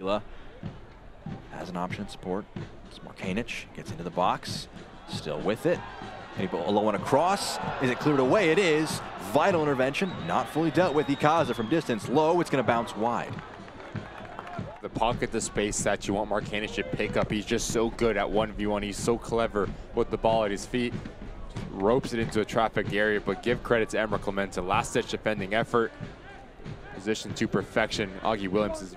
Has an option support. It's Markanich gets into the box, still with it. People low and across. Is it cleared away? It is. Vital intervention, not fully dealt with. Ycaza from distance low. It's going to bounce wide. The pocket, the space that you want Markanich to pick up. He's just so good at 1v1. He's so clever with the ball at his feet. Ropes it into a traffic area, but give credit to Emrah Klimenta. Last ditch defending effort. Position to perfection. Augie Williams is